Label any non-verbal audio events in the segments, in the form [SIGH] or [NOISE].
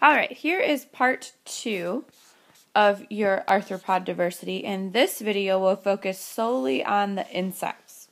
All right, here is part two of your arthropod diversity, and this video will focus solely on the insects.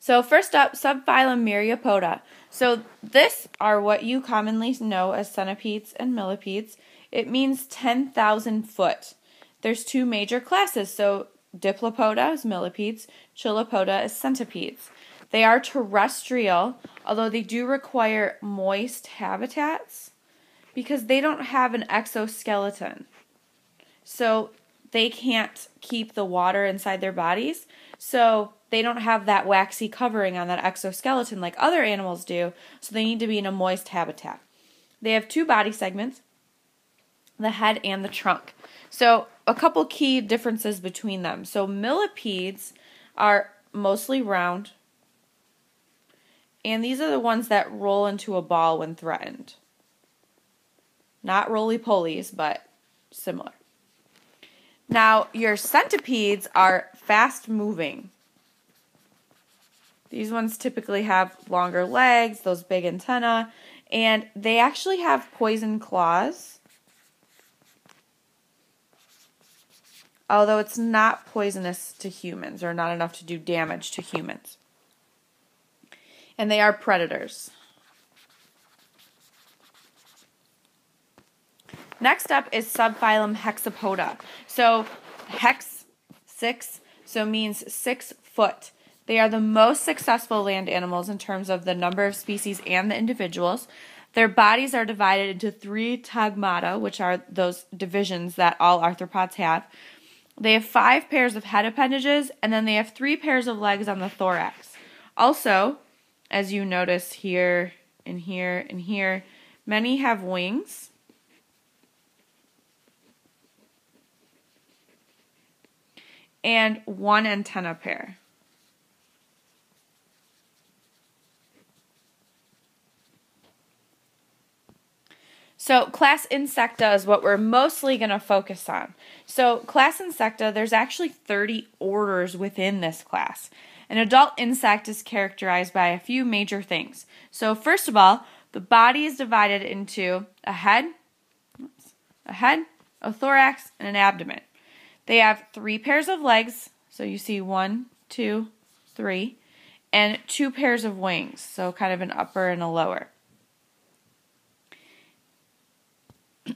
So first up, subphylum Myriapoda. So this are what you commonly know as centipedes and millipedes. It means 10,000 foot. There's two major classes, so Diplopoda is millipedes, Chilopoda is centipedes. They are terrestrial, although they do require moist habitats because they don't have an exoskeleton. So they can't keep the water inside their bodies. So they don't have that waxy covering on that exoskeleton like other animals do. So they need to be in a moist habitat. They have two body segments the head and the trunk. So, a couple key differences between them. So, millipedes are mostly round, and these are the ones that roll into a ball when threatened. Not roly polies, but similar. Now, your centipedes are fast moving. These ones typically have longer legs, those big antennae, and they actually have poison claws. Although it's not poisonous to humans or not enough to do damage to humans. And they are predators. Next up is subphylum Hexapoda. So, hex, six, so means six foot. They are the most successful land animals in terms of the number of species and the individuals. Their bodies are divided into three tagmata, which are those divisions that all arthropods have. They have five pairs of head appendages, and then they have three pairs of legs on the thorax. Also, as you notice here and here and here, many have wings. And one antenna pair. So, class Insecta is what we're mostly going to focus on. So, class Insecta, there's actually 30 orders within this class. An adult insect is characterized by a few major things. So, first of all, the body is divided into a head, a head, a thorax, and an abdomen. They have three pairs of legs, so you see one, two, three, and two pairs of wings, so kind of an upper and a lower. [CLEARS THROAT]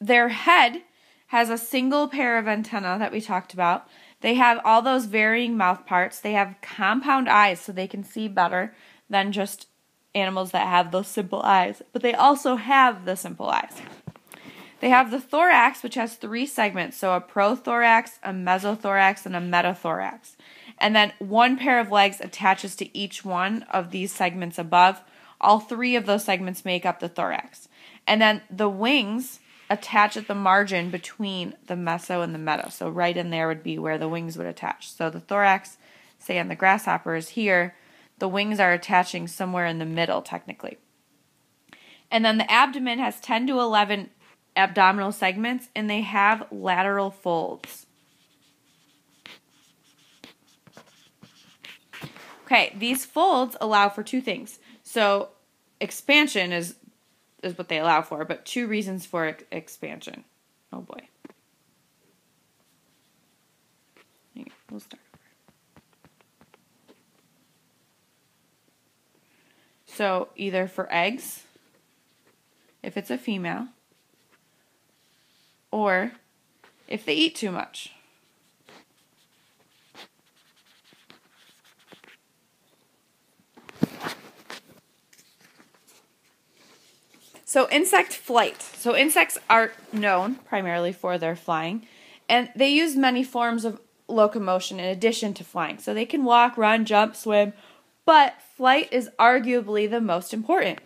Their head has a single pair of antennae that we talked about. They have all those varying mouth parts. They have compound eyes so they can see better than just animals that have those simple eyes, but they also have the simple eyes. They have the thorax, which has three segments, so a prothorax, a mesothorax, and a metathorax. And then one pair of legs attaches to each one of these segments above. All three of those segments make up the thorax. And then the wings attach at the margin between the meso and the meta. So right in there would be where the wings would attach. So the thorax, say on the grasshopper, is here. The wings are attaching somewhere in the middle, technically. And then the abdomen has 10 to 11 abdominal segments and they have lateral folds. Okay, these folds allow for two things. So expansion is is what they allow for, but two reasons for ex- expansion. Oh boy. We'll start. So either for eggs, if it's a female, or if they eat too much. So, insect flight. So, insects are known primarily for their flying, and they use many forms of locomotion in addition to flying. So, they can walk, run, jump, swim, but flight is arguably the most important.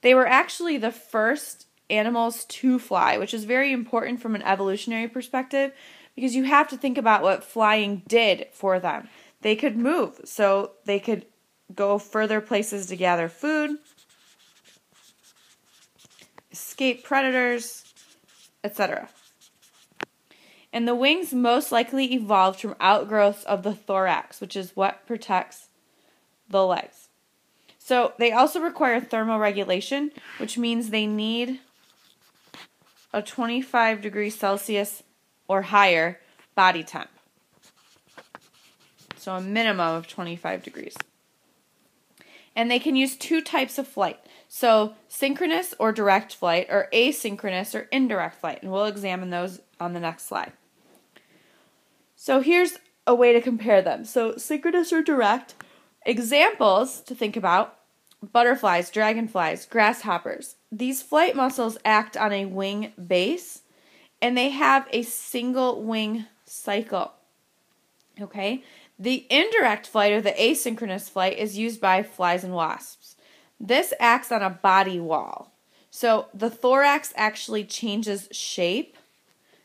They were actually the first animals to fly, which is very important from an evolutionary perspective because you have to think about what flying did for them. They could move, so they could go further places to gather food, escape predators, etc. And the wings most likely evolved from outgrowths of the thorax, which is what protects the legs. So they also require thermoregulation, which means they need a 25 degrees Celsius or higher body temp. So a minimum of 25 degrees. And they can use two types of flight. So synchronous or direct flight, or asynchronous or indirect flight. And we'll examine those on the next slide. So here's a way to compare them. So synchronous or direct. Examples to think about butterflies, dragonflies, grasshoppers. These flight muscles act on a wing base and they have a single wing cycle. Okay? The indirect flight or the asynchronous flight is used by flies and wasps. This acts on a body wall. So the thorax actually changes shape,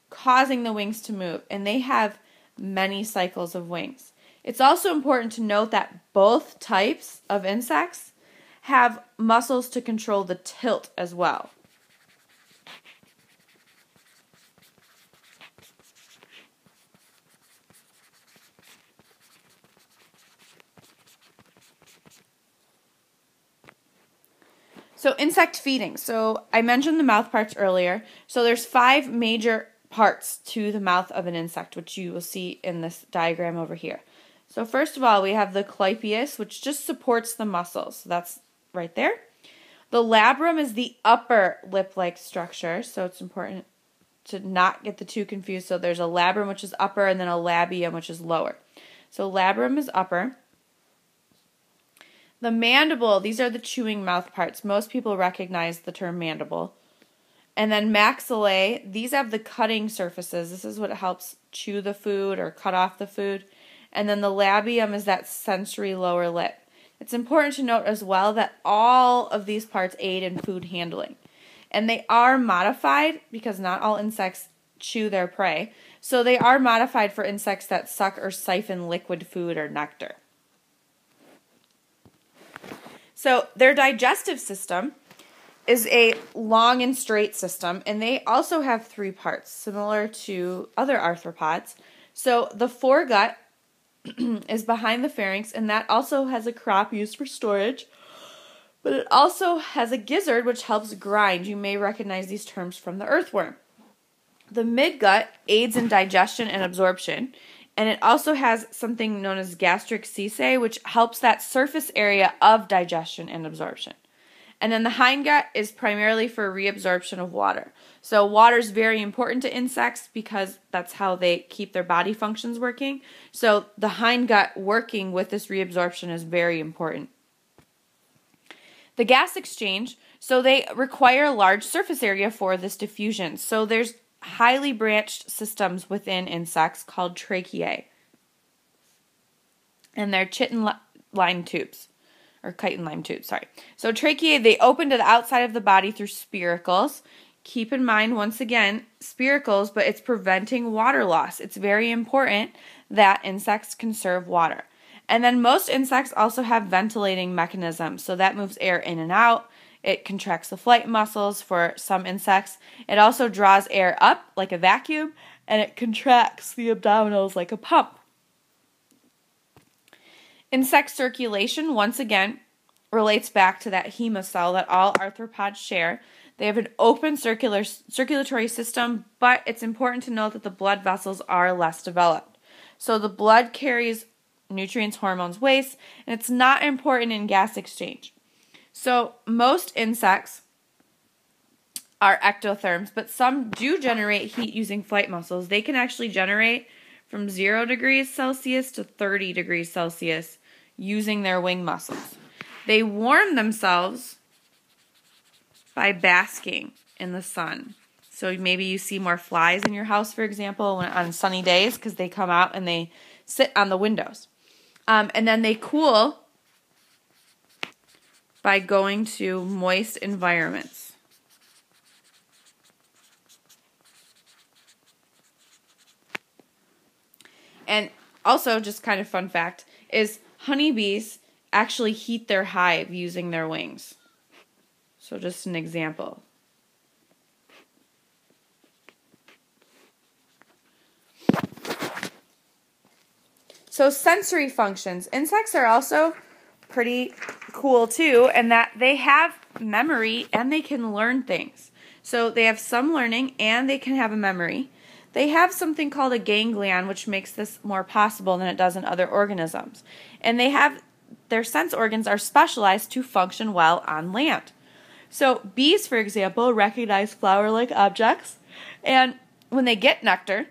causing the wings to move, and they have many cycles of wings. It's also important to note that both types of insects have muscles to control the tilt as well. So insect feeding. So I mentioned the mouth parts earlier. So there's five major parts to the mouth of an insect, which you will see in this diagram over here. So first of all, we have the clypeus, which just supports the muscles. So that's right there. The labrum is the upper lip-like structure, so it's important to not get the two confused. So there's a labrum, which is upper, and then a labium, which is lower. So labrum is upper. The mandible, these are the chewing mouth parts. Most people recognize the term mandible. And then maxillae, these have the cutting surfaces. This is what helps chew the food or cut off the food. And then the labium is that sensory lower lip. It's important to note as well that all of these parts aid in food handling. And they are modified because not all insects chew their prey. So they are modified for insects that suck or siphon liquid food or nectar. So their digestive system is a long and straight system, and they also have three parts, similar to other arthropods. So the foregut [CLEARS THROAT] is behind the pharynx, and that also has a crop used for storage. But it also has a gizzard which helps grind. You may recognize these terms from the earthworm. The midgut aids in digestion and absorption, and it also has something known as gastric ceca, which helps that surface area of digestion and absorption. And then the hindgut is primarily for reabsorption of water. So water is very important to insects because that's how they keep their body functions working. So the hindgut working with this reabsorption is very important. The gas exchange, so they require a large surface area for this diffusion. So there's highly branched systems within insects called tracheae. And they're chitin line tubes or chitin lime tube, sorry. So tracheae, they open to the outside of the body through spiracles. Keep in mind, once again, spiracles, but it's preventing water loss. It's very important that insects conserve water. And then most insects also have ventilating mechanisms, so that moves air in and out. It contracts the flight muscles for some insects. It also draws air up like a vacuum, and it contracts the abdominals like a pump. Insect circulation, once again, relates back to that hemocoel that all arthropods share. They have an open circular circulatory system, but it's important to note that the blood vessels are less developed. So the blood carries nutrients, hormones, waste, and it's not important in gas exchange. So most insects are ectotherms, but some do generate heat using flight muscles. They can actually generate from 0 degrees Celsius to 30 degrees Celsius using their wing muscles. They warm themselves by basking in the sun. So maybe you see more flies in your house, for example, when, on sunny days because they come out and they sit on the windows. Um, and then they cool by going to moist environments. And also, just kind of fun fact is honeybees actually heat their hive using their wings. So, just an example. So, sensory functions. Insects are also pretty cool too, and that they have memory and they can learn things. So they have some learning and they can have a memory. They have something called a ganglion, which makes this more possible than it does in other organisms. And they have their sense organs are specialized to function well on land. So bees, for example, recognize flower-like objects, and when they get nectar,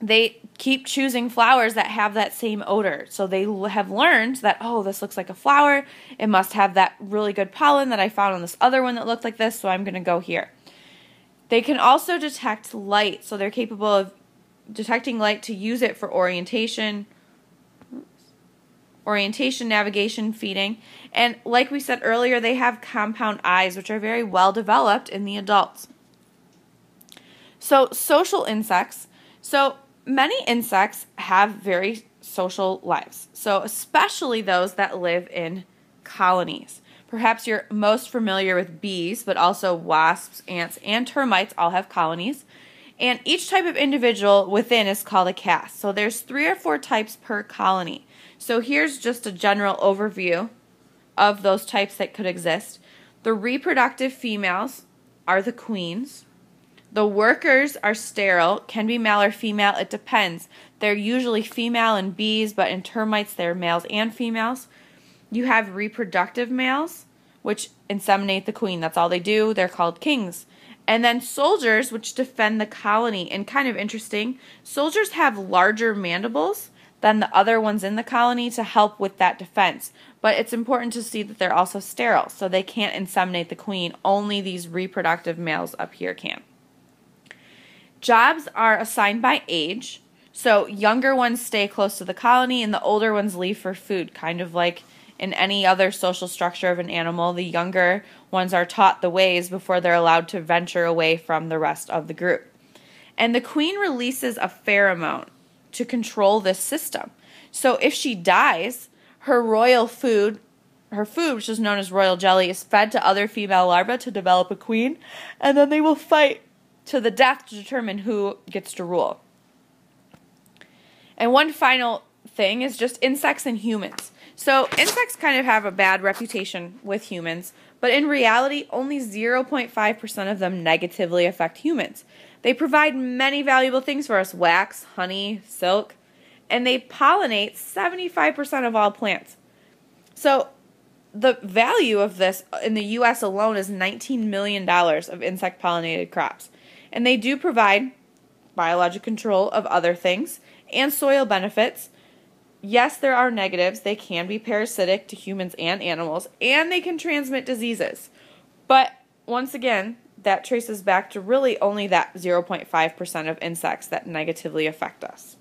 they keep choosing flowers that have that same odor. So they have learned that, oh, this looks like a flower. It must have that really good pollen that I found on this other one that looked like this, so I'm going to go here. They can also detect light, so they're capable of detecting light to use it for orientation, orientation, navigation, feeding. And like we said earlier, they have compound eyes, which are very well developed in the adults. So, social insects. So, many insects have very social lives. So, especially those that live in colonies. Perhaps you're most familiar with bees, but also wasps, ants, and termites all have colonies. And each type of individual within is called a caste. So there's three or four types per colony. So here's just a general overview of those types that could exist. The reproductive females are the queens. The workers are sterile, can be male or female, it depends. They're usually female in bees, but in termites they're males and females. You have reproductive males, which inseminate the queen. That's all they do. They're called kings. And then soldiers, which defend the colony. And kind of interesting, soldiers have larger mandibles than the other ones in the colony to help with that defense. But it's important to see that they're also sterile, so they can't inseminate the queen. Only these reproductive males up here can. Jobs are assigned by age. So younger ones stay close to the colony and the older ones leave for food, kind of like in any other social structure of an animal. The younger ones are taught the ways before they're allowed to venture away from the rest of the group. And the queen releases a pheromone to control this system. So if she dies, her royal food, her food, which is known as royal jelly, is fed to other female larvae to develop a queen, and then they will fight to the death to determine who gets to rule. And one final thing is just insects and humans. So, insects kind of have a bad reputation with humans, but in reality, only 0.5% of them negatively affect humans. They provide many valuable things for us wax, honey, silk, and they pollinate 75% of all plants. So, the value of this in the US alone is $19 million of insect pollinated crops. And they do provide biologic control of other things and soil benefits. Yes, there are negatives. They can be parasitic to humans and animals, and they can transmit diseases. But once again, that traces back to really only that 0.5% of insects that negatively affect us.